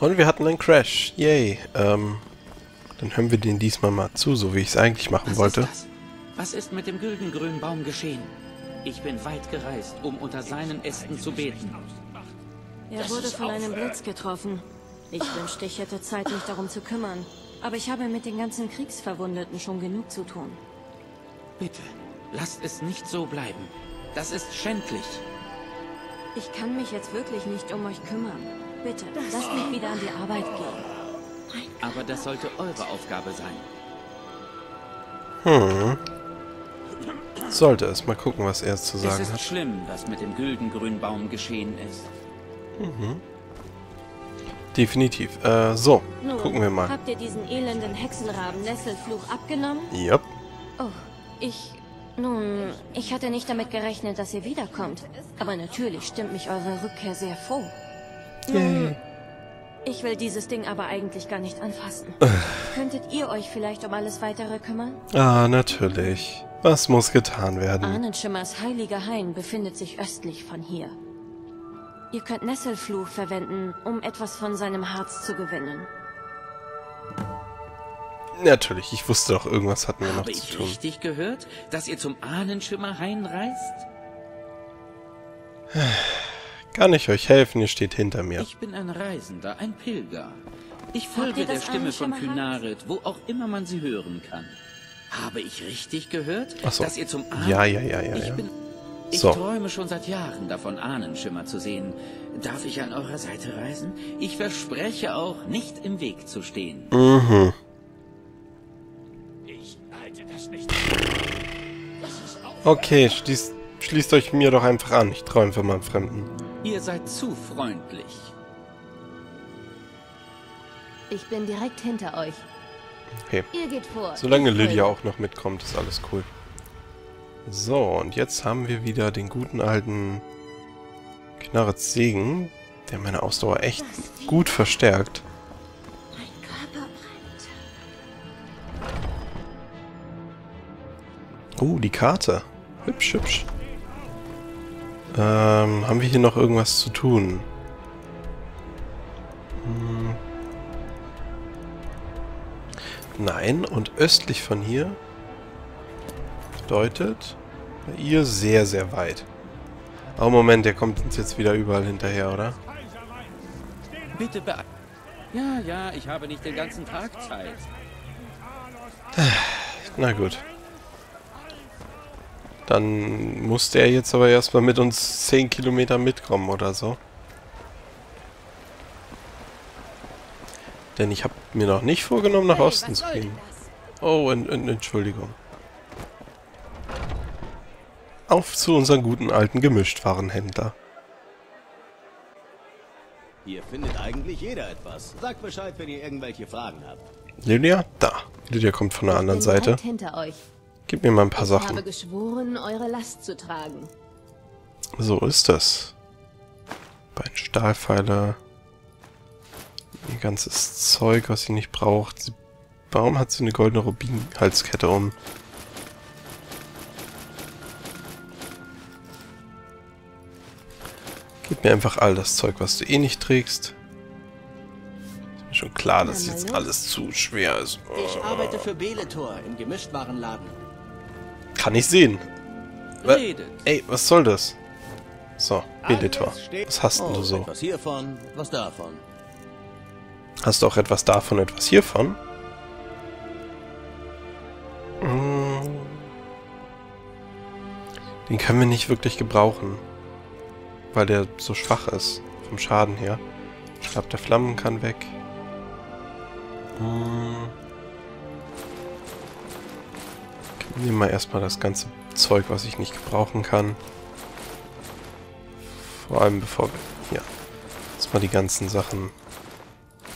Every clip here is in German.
Und wir hatten einen Crash. Yay. Ähm, dann hören wir den diesmal mal zu, so wie ich es eigentlich machen Was wollte. ist das? Was ist mit dem Güldengrünen Baum geschehen? Ich bin weit gereist, um unter seinen Ästen zu beten. Er wurde von einem Blitz getroffen. Ich wünschte, ich hätte Zeit, mich darum zu kümmern. Aber ich habe mit den ganzen Kriegsverwundeten schon genug zu tun. Bitte, lasst es nicht so bleiben. Das ist schändlich. Ich kann mich jetzt wirklich nicht um euch kümmern. Bitte, lasst mich wieder an die Arbeit gehen. Aber das sollte eure Aufgabe sein. Hm. Sollte es. Mal gucken, was er zu Es sagen ist hat. schlimm, was mit dem Güldengrünen Baum geschehen ist. Definitiv. Äh, so. Nun, Gucken wir mal. habt ihr diesen elenden Hexenraben Nesselfluch abgenommen? Yep. Oh, ich... Nun, ich hatte nicht damit gerechnet, dass ihr wiederkommt. Aber natürlich stimmt mich eure Rückkehr sehr froh. Nun, ich will dieses Ding aber eigentlich gar nicht anfassen. Könntet ihr euch vielleicht um alles Weitere kümmern? Ah, natürlich. Was muss getan werden? Ahnenschimmers heiliger Hain befindet sich östlich von hier. Ihr könnt Nesselfluch verwenden, um etwas von seinem Harz zu gewinnen. Natürlich. Ich wusste doch, irgendwas hatten wir noch Habe zu ich tun. richtig gehört, dass ihr zum Ahnenschimmerhain reist? Kann ich euch helfen? Ihr steht hinter mir. Ich bin ein Reisender, ein Pilger. Ich folge der das Stimme von? Kynaret, wo auch immer man sie hören kann. Habe ich richtig gehört, Ach so. dass ihr zum Ahnen... Ja, ja, ja, ja, Ich ja. bin... Ich So. träume schon seit Jahren davon, Ahnenschimmer zu sehen. Darf ich an eurer Seite reisen? Ich verspreche auch, nicht im Weg zu stehen. Mhm. Okay, schließt, schließt euch mir doch einfach an. Ich träume von meinem Fremden. Ihr seid zu freundlich. Ich bin direkt hinter euch. Okay. Ihr geht vor. Solange Lydia auch noch mitkommt, ist alles cool. So, und jetzt haben wir wieder den guten alten Knarretz Segen, der meine Ausdauer echt gut verstärkt. Mein Körper brennt. Oh, die Karte. Hübsch, hübsch. Ähm, haben wir hier noch irgendwas zu tun? Hm. Nein, und östlich von hier bedeutet bei ihr sehr, sehr weit. Oh, Moment, der kommt uns jetzt wieder überall hinterher, oder? Bitte beeil... Ja, ja, ich habe nicht den ganzen Tag Zeit. Na gut. Dann muss der jetzt aber erstmal mit uns 10 Kilometer mitkommen oder so. Denn ich habe mir noch nicht vorgenommen, nach Osten zu gehen. Oh, en en Entschuldigung. Auf zu unserem guten alten Gemischtwarenhändler. Hier findet eigentlich jeder etwas. Sagt Bescheid, wenn ihr irgendwelche Fragen habt. Lydia? Da. Lydia kommt von der anderen Seite. hinter euch. Gib mir mal ein paar Ich habe Sachen. geschworen, eure Last zu tragen. So ist das. Beiden Stahlpfeile. Ihr ganzes Zeug, was sie nicht braucht. Sie, warum hat sie eine goldene Rubin-Halskette um? Gib mir einfach all das Zeug, was du eh nicht trägst. Ist mir schon klar, dass jetzt alles zu schwer ist. Ich arbeite für Beletor im Gemischtwarenladen. Kann ich sehen. Wa- Redet. Ey, was soll das? So, steht- Was hast denn oh, du so? Etwas hiervon, was davon. Hast du auch etwas davon, etwas hiervon? Mm. Den können wir nicht wirklich gebrauchen. Weil der so schwach ist. Vom Schaden her. Stab der Flammen kann weg. Mm. Ich nehme mal erstmal das ganze Zeug, was ich nicht gebrauchen kann. Vor allem bevor wir... Hier. Jetzt mal die ganzen Sachen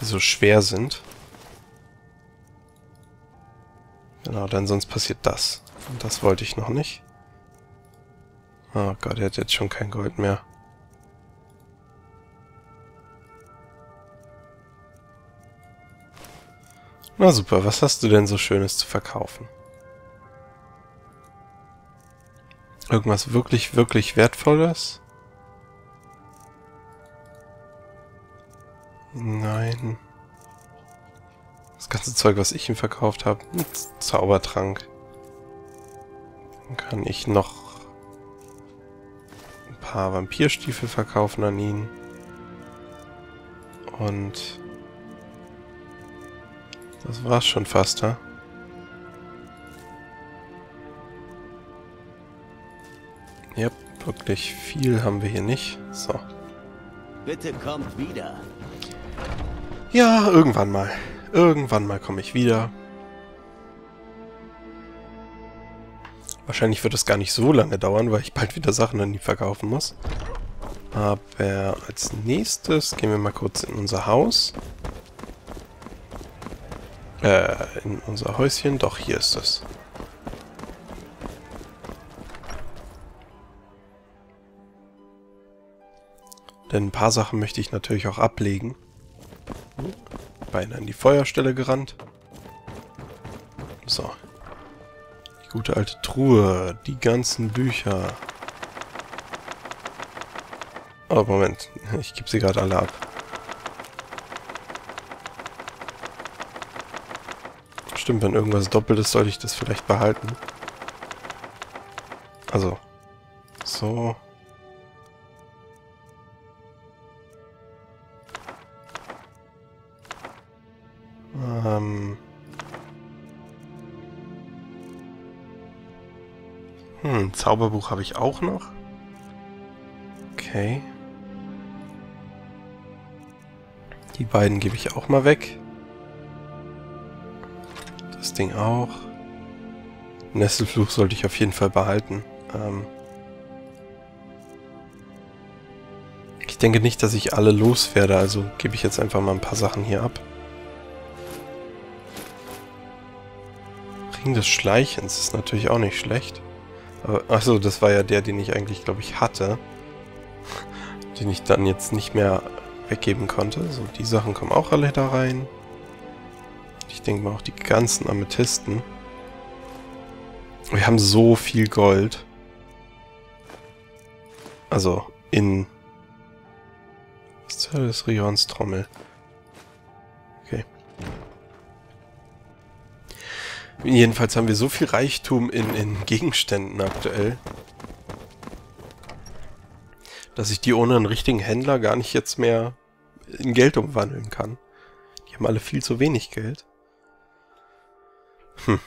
die so schwer sind. Genau, denn sonst passiert das. Und das wollte ich noch nicht. Oh Gott, er hat jetzt schon kein Gold mehr. Na super, was hast du denn so Schönes zu verkaufen? Irgendwas wirklich, wirklich Wertvolles? Nein. Das ganze Zeug, was ich ihm verkauft habe. Zaubertrank. Dann kann ich noch ein paar Vampirstiefel verkaufen an ihn. Und das war's schon fast, ha? Ja, wirklich viel haben wir hier nicht. So. Bitte kommt wieder. Ja, irgendwann mal. Irgendwann mal komme ich wieder. Wahrscheinlich wird es gar nicht so lange dauern, weil ich bald wieder Sachen an die verkaufen muss. Aber als nächstes gehen wir mal kurz in unser Haus. Äh, in unser Häuschen. Doch, hier ist es. Denn ein paar Sachen möchte ich natürlich auch ablegen. Beinahe an die Feuerstelle gerannt. So. Die gute alte Truhe. Die ganzen Bücher. Oh, Moment. Ich gebe sie gerade alle ab. Stimmt, wenn irgendwas doppelt ist, sollte ich das vielleicht behalten. Also. So. Hm, Zauberbuch habe ich auch noch. Okay. Die beiden gebe ich auch mal weg. Das Ding auch. Nesselfluch sollte ich auf jeden Fall behalten. Ähm ich denke nicht, dass ich alle loswerde, also gebe ich jetzt einfach mal ein paar Sachen hier ab. Ring des Schleichens ist natürlich auch nicht schlecht. Aber, achso, das war ja der, den ich eigentlich, glaube ich, hatte. den ich dann jetzt nicht mehr weggeben konnte. So, die Sachen kommen auch alle da rein. Ich denke mal auch die ganzen Amethysten. Wir haben so viel Gold. Also in... Was ist Rions Trommel? Jedenfalls haben wir so viel Reichtum in, in Gegenständen aktuell, dass ich die ohne einen richtigen Händler gar nicht jetzt mehr in Geld umwandeln kann. Die haben alle viel zu wenig Geld. Hm.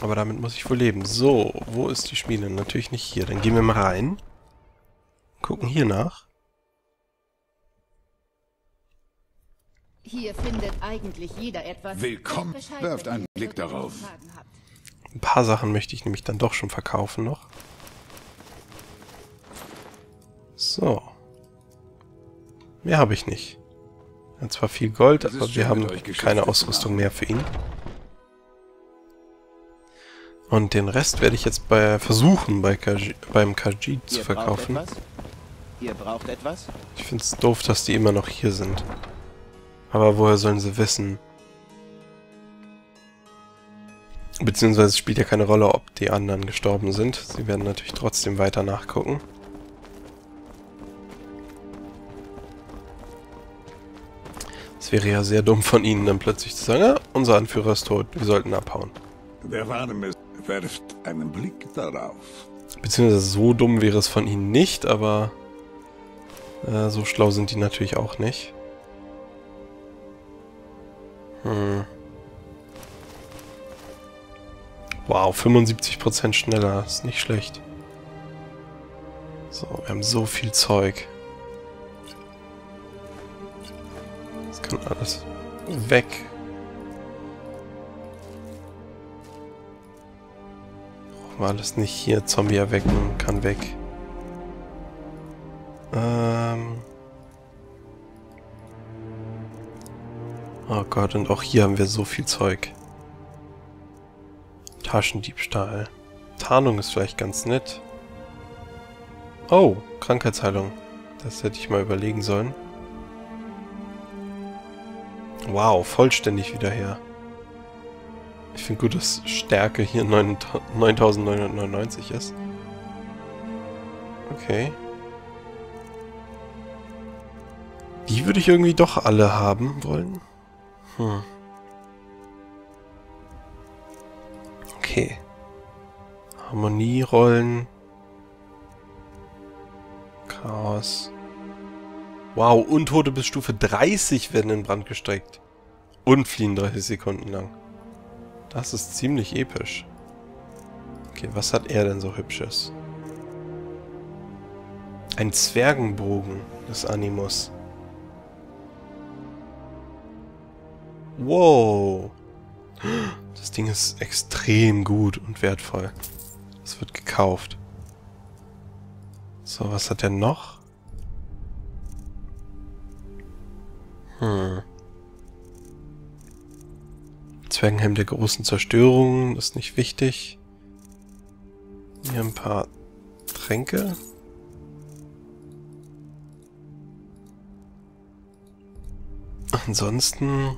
Aber damit muss ich wohl leben. So, wo ist die Schmiede? Natürlich nicht hier. Dann gehen wir mal rein. Gucken hier nach. Hier findet eigentlich jeder etwas. Willkommen. Werft einen Blick darauf. Ein paar Sachen möchte ich nämlich dann doch schon verkaufen noch. So. Mehr habe ich nicht. Ja, zwar viel Gold, aber wir haben keine Ausrüstung mehr für ihn. Und den Rest werde ich jetzt bei versuchen, bei Kaji, beim Khajiit zu verkaufen. braucht etwas? Ihr braucht etwas? Ich finde es doof, dass die immer noch hier sind. Aber woher sollen sie wissen? Beziehungsweise es spielt ja keine Rolle, ob die anderen gestorben sind. Sie werden natürlich trotzdem weiter nachgucken. Es wäre ja sehr dumm von ihnen, dann plötzlich zu sagen, ja, unser Anführer ist tot, wir sollten abhauen. Der Warmes werft einen Blick darauf. Beziehungsweise so dumm wäre es von ihnen nicht, aber äh, so schlau sind die natürlich auch nicht. Hm. Wow, 75% schneller, ist nicht schlecht. So, wir haben so viel Zeug. Das kann alles weg. Brauchen wir alles nicht hier. Zombie erwecken kann weg. Ähm. Oh Gott, und auch hier haben wir so viel Zeug. Taschendiebstahl. Tarnung ist vielleicht ganz nett. Oh, Krankheitsheilung. Das hätte ich mal überlegen sollen. Wow, vollständig wieder her. Ich finde gut, dass Stärke hier 9 9999 ist. Okay. Die würde ich irgendwie doch alle haben wollen. Hm. Okay. Harmonierollen. Chaos. Wow, Untote bis Stufe 30 werden in Brand gesteckt. Und fliehen 30 Sekunden lang. Das ist ziemlich episch. Okay, was hat er denn so Hübsches? Ein Zwergenbogen des Animus. Wow. Das Ding ist extrem gut und wertvoll. Es wird gekauft. So, was hat er noch? Hm. Zwergenhelm der großen Zerstörung ist nicht wichtig. Hier ein paar Tränke. Ansonsten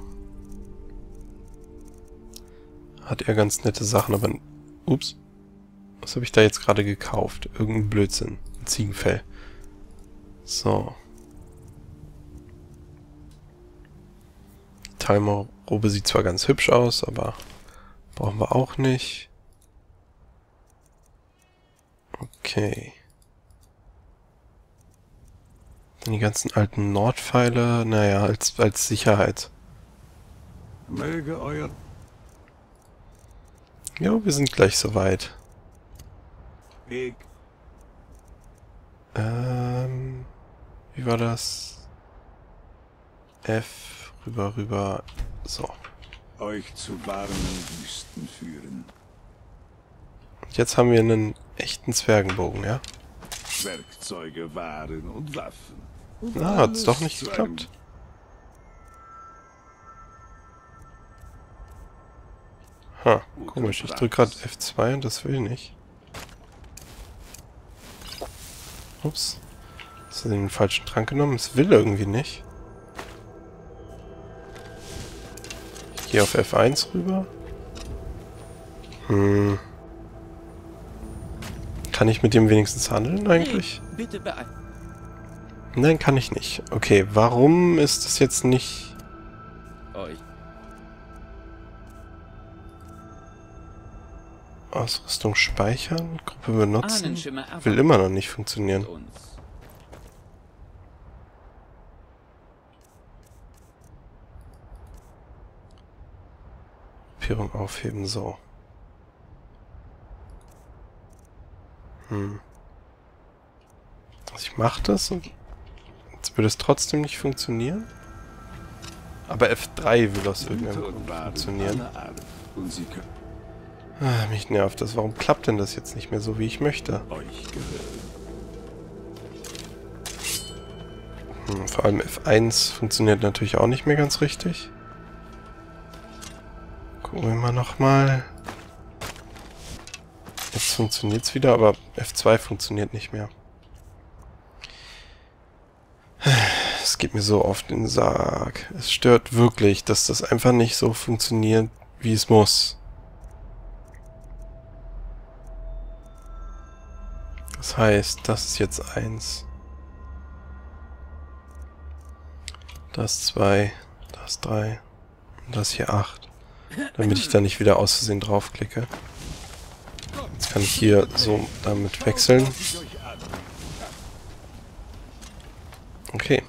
hat er ganz nette Sachen, aber... Ups. Was habe ich da jetzt gerade gekauft? Irgendein Blödsinn. Ein Ziegenfell. So. Die Talmor-Robe sieht zwar ganz hübsch aus, aber brauchen wir auch nicht. Okay. Dann die ganzen alten Nordpfeile, naja, als, als Sicherheit. Möge euer Ja, wir sind gleich soweit. Weg Ähm, wie war das? F, rüber, rüber, so. euch zu warmen Wüsten führen. Und jetzt haben wir einen echten Zwergenbogen, ja? Werkzeuge, Waren und Waffen. Und Na, hat's doch nicht geklappt. Ha, komisch. Ich drücke gerade F2 und das will nicht. Ups. Hast du den falschen Trank genommen? Es will irgendwie nicht. Ich gehe auf F1 rüber. Hm. Kann ich mit dem wenigstens handeln eigentlich? Bitte beeil. Nein, kann ich nicht. Okay, warum ist das jetzt nicht... euch. Ausrüstung speichern? Gruppe benutzen? Will immer noch nicht funktionieren. Gruppierung aufheben, so. Hm. Also ich mach das und jetzt würde es trotzdem nicht funktionieren. Aber F3 will aus irgendeinem Grund funktionieren. Und sie können Ah, mich nervt das. Warum klappt denn das jetzt nicht mehr so, wie ich möchte? Hm, vor allem F1 funktioniert natürlich auch nicht mehr ganz richtig. Gucken wir mal nochmal. Jetzt funktioniert es wieder, aber F2 funktioniert nicht mehr. Es geht mir so oft in den Sarg. Es stört wirklich, dass das einfach nicht so funktioniert, wie es muss. Das heißt, das ist jetzt eins. Das zwei, das drei und das hier acht. Damit ich da nicht wieder aus Versehen draufklicke. Jetzt kann ich hier so damit wechseln. Okay.